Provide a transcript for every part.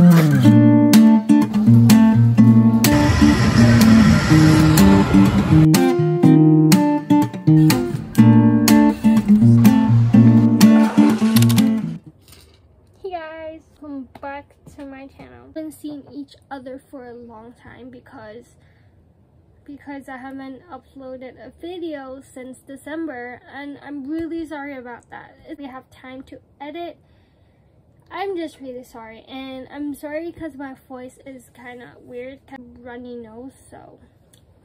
Hey guys, welcome back to my channel. Been seeing each other for a long time because because I haven't uploaded a video since December and I'm really sorry about that. If we have time to edit, I'm just really sorry and I'm sorry because my voice is kind of weird, kind of runny nose so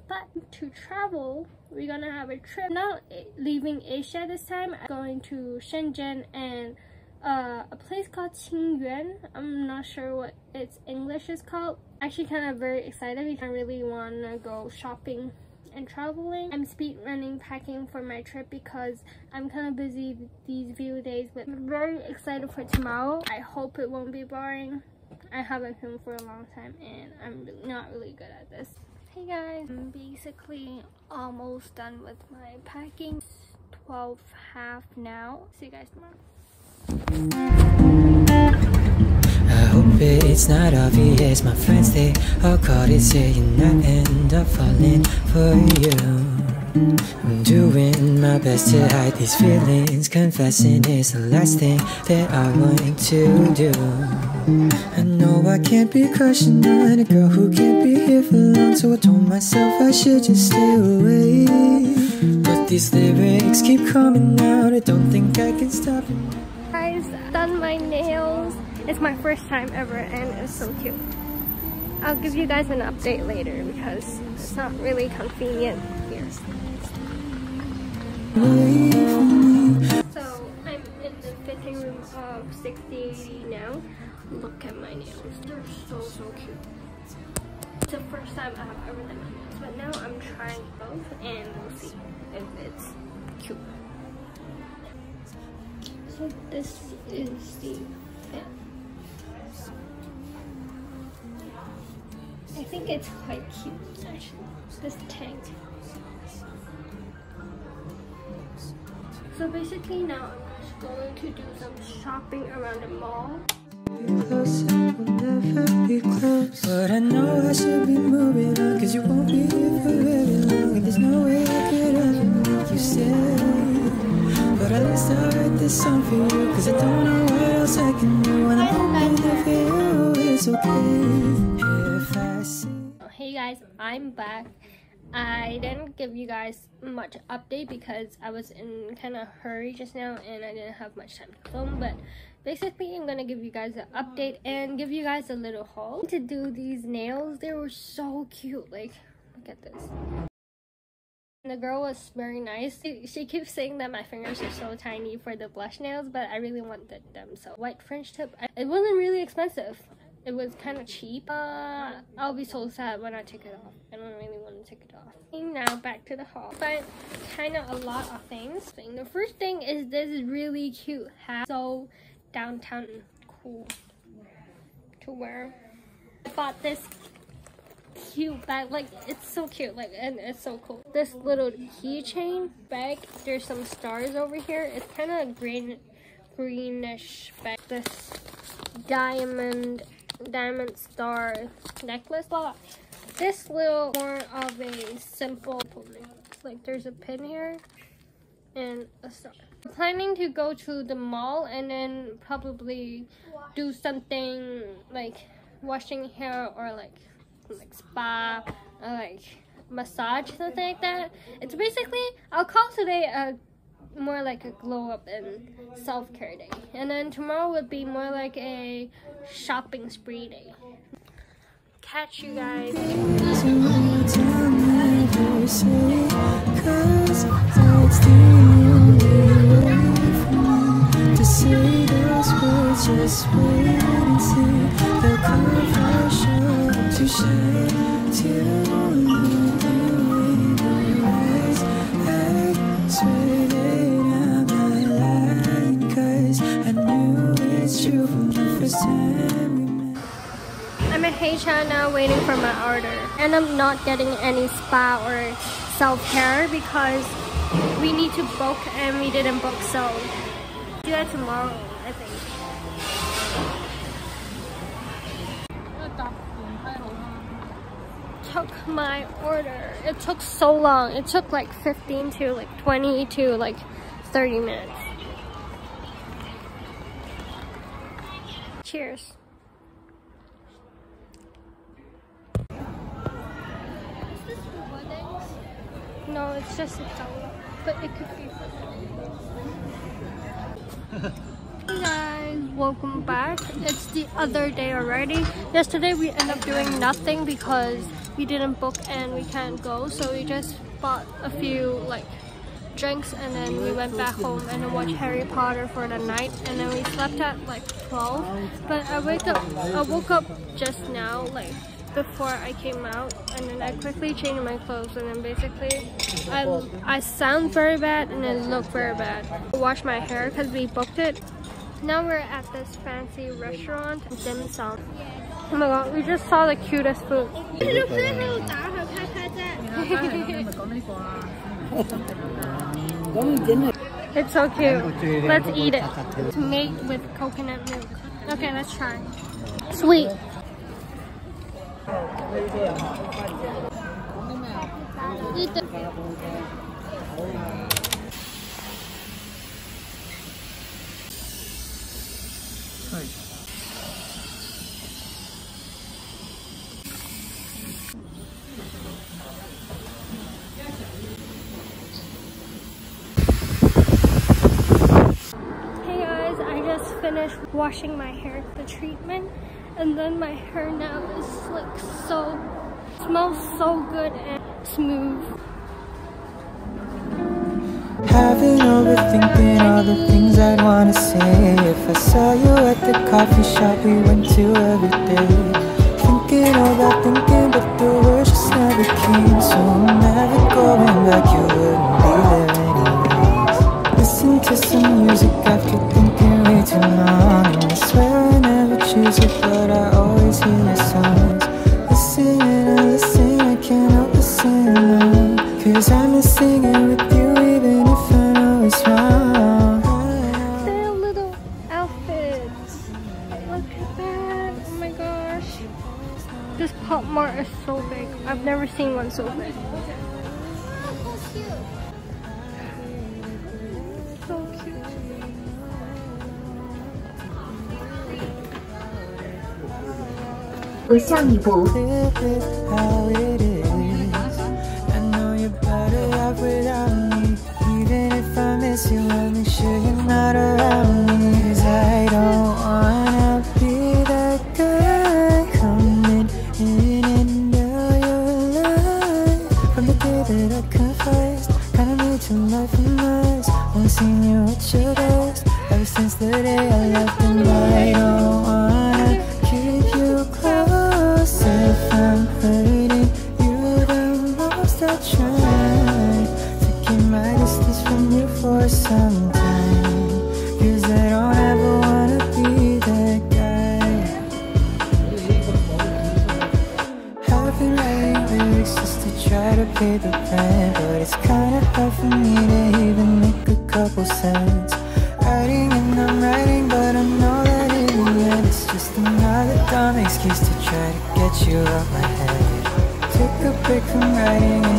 but to travel we're gonna have a trip not leaving Asia this time I'm going to Shenzhen and uh, a place called Qingyuan. I'm not sure what its English is called. Actually kind of very excited because I really want to go shopping and traveling. I'm speed running packing for my trip because I'm kind of busy these few days but I'm very excited for tomorrow. I hope it won't be boring. I haven't filmed for a long time and I'm not really good at this. Hey guys, I'm basically almost done with my packing. 12 half now. See you guys tomorrow. Hope it's not obvious. My friends, they all caught it saying I end up falling for you. I'm doing my best to hide these feelings. Confessing is the last thing that I want to do. I know I can't be crushing on a girl who can't be here for long So I told myself I should just stay away. But these lyrics keep coming out. I don't think I can stop it it's my first time ever and it's so cute. I'll give you guys an update later because it's not really convenient here. So I'm in the fitting room of 6080 now. Look at my nails. They're so so cute. It's the first time I have ever done nails but now I'm trying both and we'll see if it's cute. So this is the fit. Think it's quite cute actually, this tank. So basically now I'm just going to do some shopping around the mall. But I know I should be moving on Cause you won't be here for very long And there's no way I could ever make you stay But at least I write this song for you Cause I don't know what else I can do And I'm hoping that for you it's okay guys, I'm back. I didn't give you guys much update because I was in kind of hurry just now and I didn't have much time to film but basically I'm gonna give you guys an update and give you guys a little haul. To do these nails they were so cute like look at this. The girl was very nice. She, keeps saying that my fingers are so tiny for the blush nails but I really wanted them so white French tip. It wasn't really expensive it was kind of cheap. Uh, I'll be so sad when I take it off. I don't really want to take it off. And now back to the haul. But kind of a lot of things. The first thing is this really cute hat. So downtown cool to wear. I bought this cute bag. Like it's so cute. Like and it's so cool. This little keychain bag. There's some stars over here. It's kind of green, greenish bag. This diamond diamond star necklace. But this little more of a simple like there's a pin here and a star. I'm planning to go to the mall and then probably do something like washing hair or like like spa or like massage something like that. It's basically i'll call today a more like a glow up and self-care day. And then tomorrow would be more like a shopping spree day. Catch you guys China waiting for my order. And I'm not getting any spa or self-care because we need to book and we didn't book so do that tomorrow I think. Took my order. It took so long. It took like 15 to like 20 to like 30 minutes. Cheers. No, it's just a color, but it could be. Hey guys, welcome back. It's the other day already. Yesterday we ended up doing nothing because we didn't book and we can't go. So we just bought a few like drinks and then we went back home and watched Harry Potter for the night and then we slept at like 12. But I wake up I woke up just now like before I came out and then I quickly changed my clothes and then basically I, I sound very bad and it look very bad. I washed my hair because we booked it. Now we're at this fancy restaurant, Dim Sum. Oh my god, we just saw the cutest food. it's so cute. Let's eat it. It's made with coconut milk. Okay, let's try. Sweet. Hey guys, I just finished washing my hair, the treatment, and then my hair now is like so, smells so good and smooth. Having overthinking all the things I'd wanna say. If I saw you at the coffee shop we went to every day. Thinking about thinking but the words just never came. So I'm never going back, you wouldn't be there anyways. Listen to some music after singing with you even if I know it's wrong. Their little outfits. Look at that. Oh my gosh. This Pop Mart is so big. I've never seen one so big. So cute. 의상이고 confessed Kinda made to life from us Only seen you at your best. Ever since the day I left and I don't wanna keep you close. If I'm hurting you the most I To keep my distance from you for some time. Cause I don't ever wanna be that guy. I've been writing lyrics just to try to pay the rent for me to even make a couple cents. Writing and I'm writing but I know that in the end It's just another dumb excuse to try to get you out my head. Took a break from writing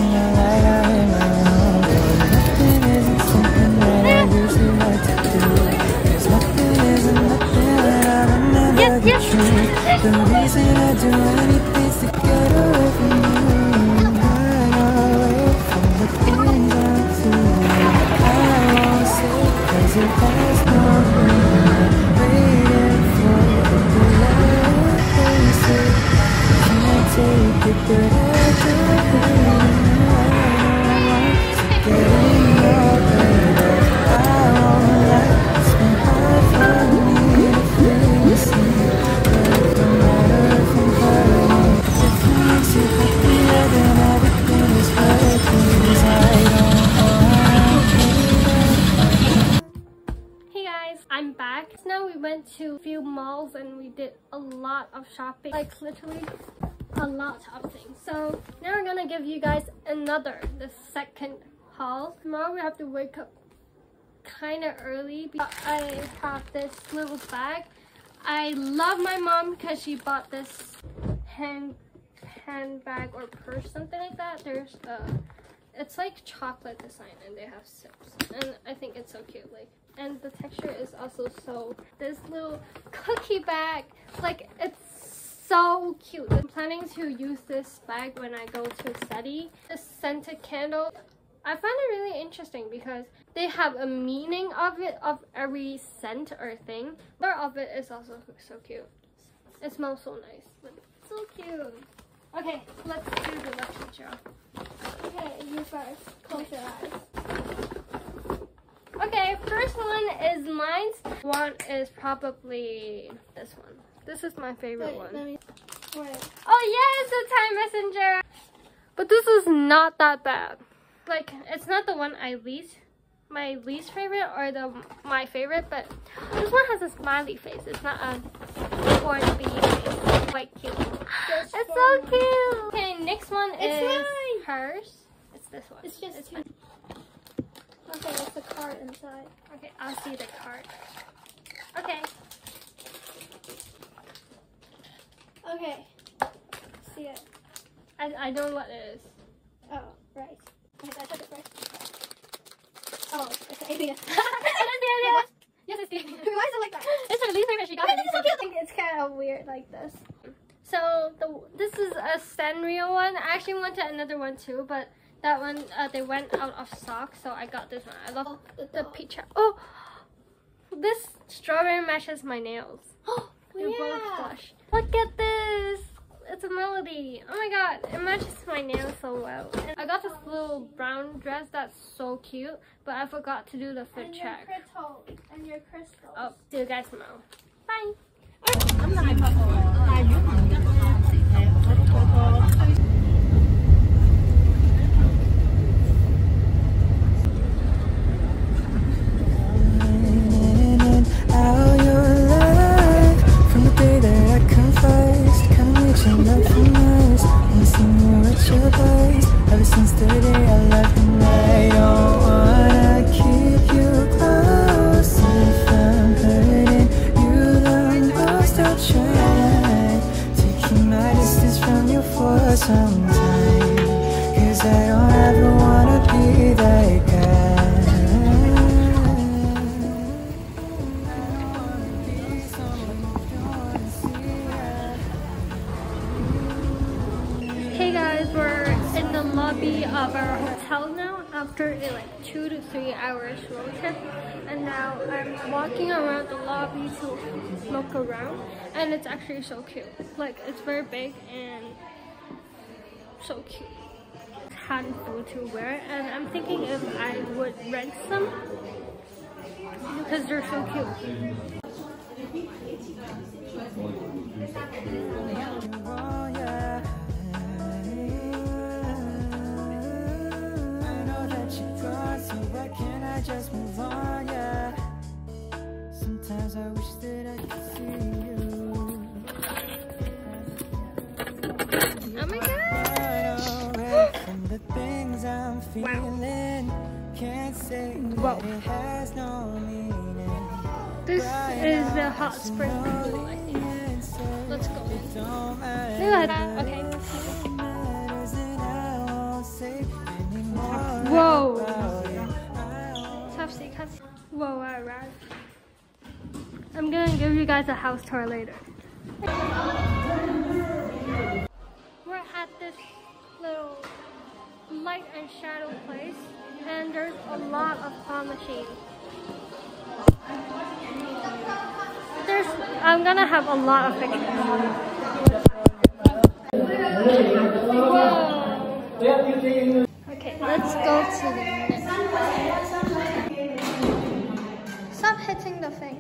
Now we went to a few malls and we did a lot of shopping. Like literally a lot of things. So now we're gonna give you guys another, the second haul. Tomorrow we have to wake up kind of early. because I have this little bag. I love my mom because she bought this hand handbag or purse, something like that. There's uh, it's like chocolate design, and they have sips, and I think it's so cute. Like, and the texture is also so. This little cookie bag, like it's so cute. I'm planning to use this bag when I go to study. The scented candle. I find it really interesting because they have a meaning of it, of every scent or thing. Part of it is also so cute. It smells so nice. so cute. Okay, let's do the literature. Okay, you first. Close your eyes. Okay, first one is mine. One is probably this one. This is my favorite Wait, one. me- wait. Oh yes, the time messenger. But this is not that bad. Like it's not the one I least my least favorite or the my favorite, but this one has a smiley face. It's not a bean face. Quite cute. Just It's for so cute. Okay, next one It's is mine. hers. It's this one. It's just It's. Okay, it's the card inside. Okay, I'll see the card. Okay. Okay. See it. I, I don't know what it is. Oh, right. Okay, I took it first. Oh, it's an alien. yes, it's the Why is it like that? It's her least favorite she got. It's so cute. It's kind of weird like this. So the this is a Sanrio one. I actually wanted another one too, but that one uh, they went out of stock, so I got this one. I love Oh, the the picture. Oh, this strawberry matches my nails. Oh, They're both yeah. blush. Look at this. It's a melody. Oh my god, it matches my nails so well. And I got this little brown dress that's so cute, but I forgot to do the fit And your check. crystals. And your crystals. Oh, see you guys tomorrow. Bye. Hey guys, we're in the lobby of our hotel now after a like two to three hours road trip. And now I'm walking around the lobby to look around and it's actually so cute. Like it's very big and so cute. Handful to wear and I'm thinking if I would rent some because they're so cute. Spring pool, I think. Let's go. That. Okay. Whoa. Whoa, I arrived. I'm gonna give you guys a house tour later. We're at this little light and shadow place, and there's a lot of claw machines. There's, I'm gonna have a lot of pictures. Okay, let's go to the next. Stop hitting the thing.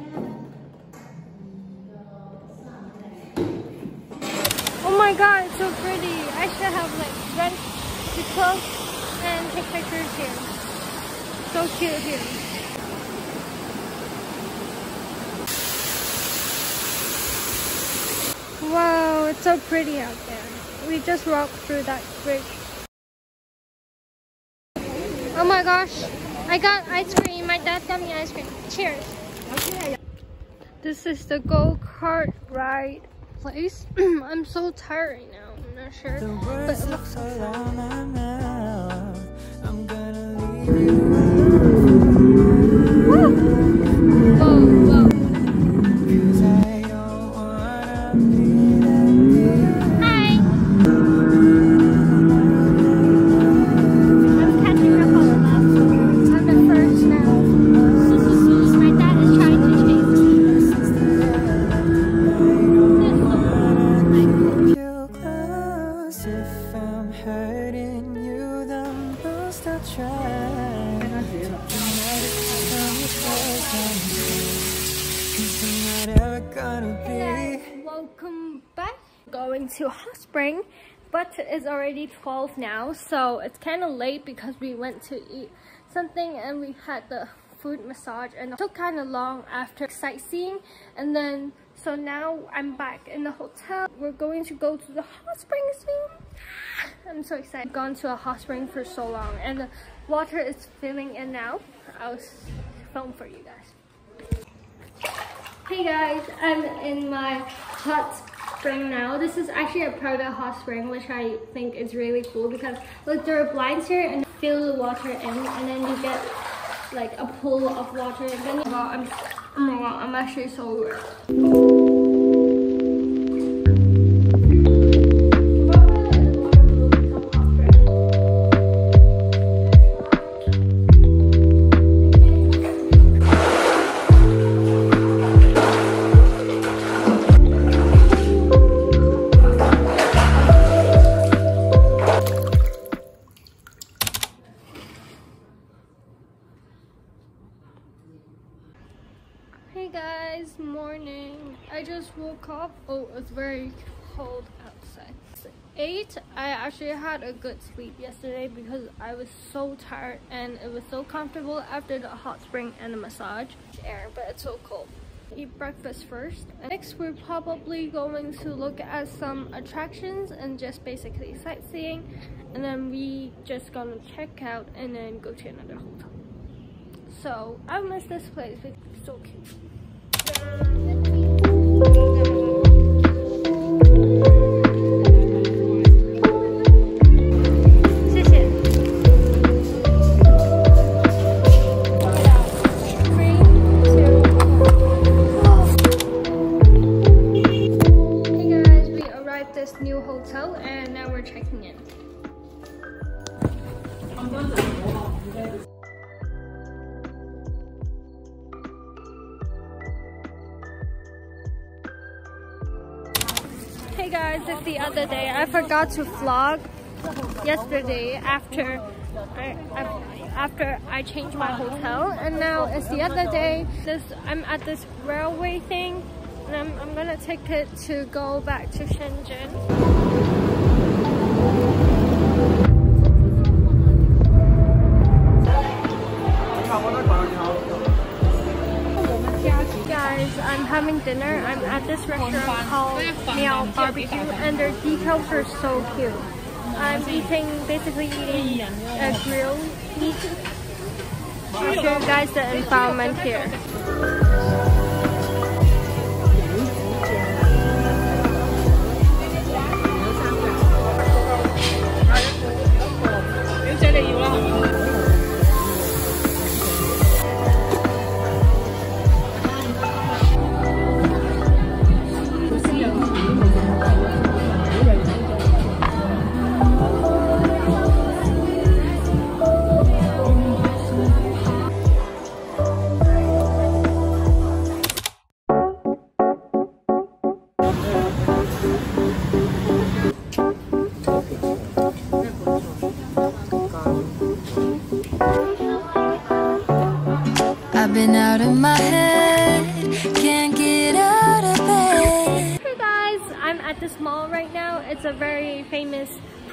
Oh my god, it's so pretty. I should have like rent the clothes and take pictures here. So cute here. Wow, it's so pretty out there. We just walked through that bridge. Oh my gosh, I got ice cream. My dad got me ice cream. Cheers. This is the go-kart ride place. I'm so tired right now. I'm not sure. But it looks so fun. out hot spring, but it's already 12 now, so it's kind of late because we went to eat something and we had the food massage and it took kind of long after sightseeing and then so now I'm back in the hotel. We're going to go to the hot spring soon. I'm so excited. I've gone to a hot spring for so long and the water is filling in now. I'll film for you guys. Hey guys, I'm in my hot spring now. This is actually a private hot spring, which I think is really cool because look, there are blinds here and fill the water in, and then you get like a pool of water. And then you I'm, oh my god, I'm actually so wet. Woke. Oh, it's very cold outside. 8. I actually had a good sleep yesterday because I was so tired and it was so comfortable after the hot spring and the massage. Air, but it's so cold. Eat breakfast first. Next, we're probably going to look at some attractions and just basically sightseeing. And then we just gonna check out and then go to another hotel. So I miss this place. It's so cute. Hotel and now we're checking in. Hey guys, it's the other day. I forgot to vlog yesterday after I, after I changed my hotel, and now it's the other day. This I'm at this railway thing, and I'm, I'm gonna take it to go back to Shenzhen. Having dinner. I'm at this restaurant called Meow Barbecue, and their details are so cute. I'm eating, basically eating a grilled meat. I'll show you guys the environment here.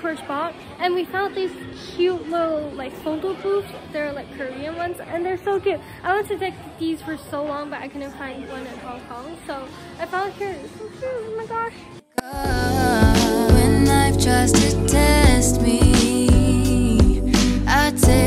Tourist spot, and we found these cute little like photo booths. They're like Korean ones, and they're so cute. I wanted to take these for so long, but I couldn't find one in Hong Kong, so I found here. It's so cute. Oh my gosh. When life tries to test me, I take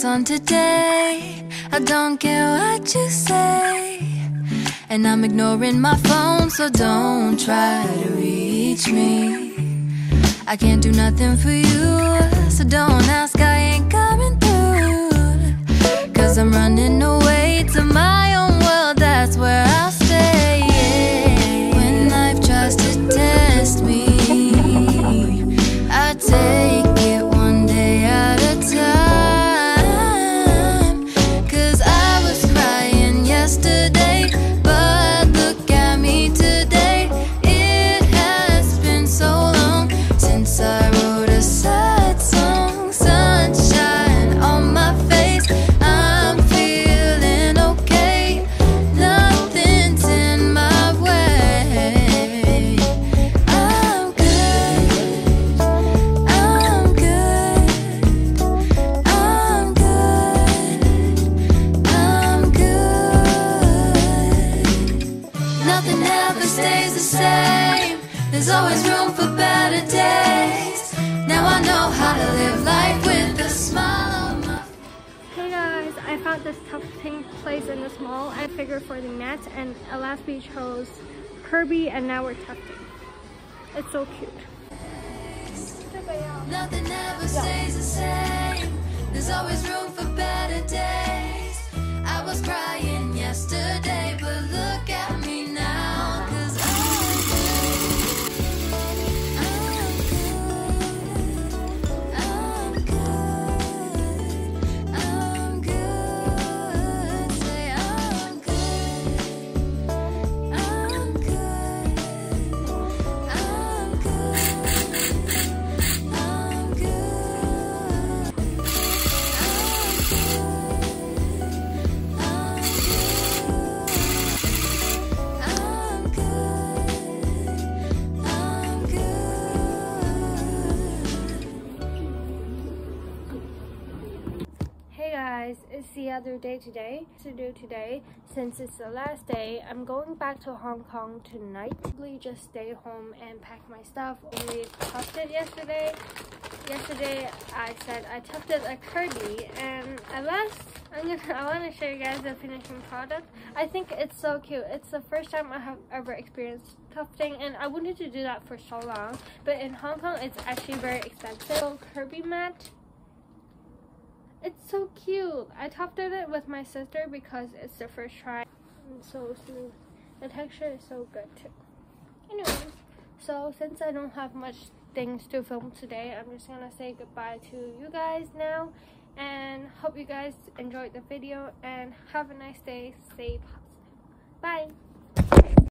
dress on today. I don't care what you say. And I'm ignoring my phone, so don't try to reach me. I can't do nothing for you, so don't ask, I ain't coming through. Cause I'm running away to my last we chose Kirby and now we're tufting. It's so cute. Nothing ever stays the same. There's always room for better days. I was crying it's the other day today. To do today, since it's the last day, I'm going back to Hong Kong tonight. Probably just stay home and pack my stuff. We tufted yesterday. Yesterday, I said I tufted a Kirby, and at last, I'm gonna. I want to show you guys the finishing product. I think it's so cute. It's the first time I have ever experienced tufting, and I wanted to do that for so long. But in Hong Kong, it's actually very expensive. So Kirby mat. It's so cute. I tufted it with my sister because it's the first try. It's so smooth. The texture is so good too. Anyways, so since I don't have much things to film today, I'm just gonna say goodbye to you guys now. And hope you guys enjoyed the video and have a nice day. Stay positive. Bye.